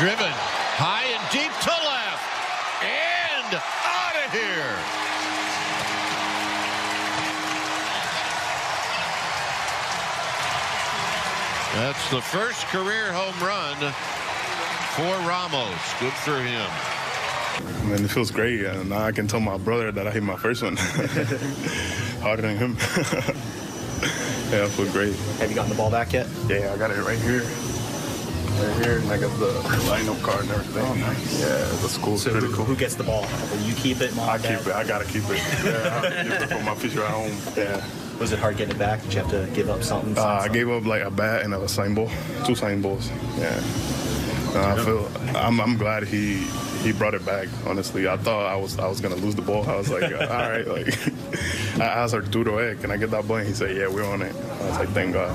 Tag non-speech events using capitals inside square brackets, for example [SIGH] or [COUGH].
Driven high and deep to left. And out of here. That's the first career home run for Ramos. Good for him. Man, it feels great. And now I can tell my brother that I hit my first one. [LAUGHS] Harder than him. [LAUGHS] yeah, it feels great. Have you gotten the ball back yet? Yeah, I got it right here. Right here, and I got the lineup card and everything. Oh, nice. Yeah, the school's So pretty who, cool. who gets the ball? Will you keep it, mom? I Dad? keep it. I gotta keep it. [LAUGHS] Yeah, keep it for my future at home. Yeah. Was it hard getting it back? Did you have to give up something? Uh, I gave up like a bat and a sign ball, two sign balls. Yeah. No, I feel I'm, I'm glad he he brought it back. Honestly, I thought I was I was gonna lose the ball. I was like, uh, [LAUGHS] all right, like [LAUGHS] I asked Arturo, hey, can I get that ball? And he said, yeah, we're on it. I was like, thank God.